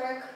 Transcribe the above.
wtorek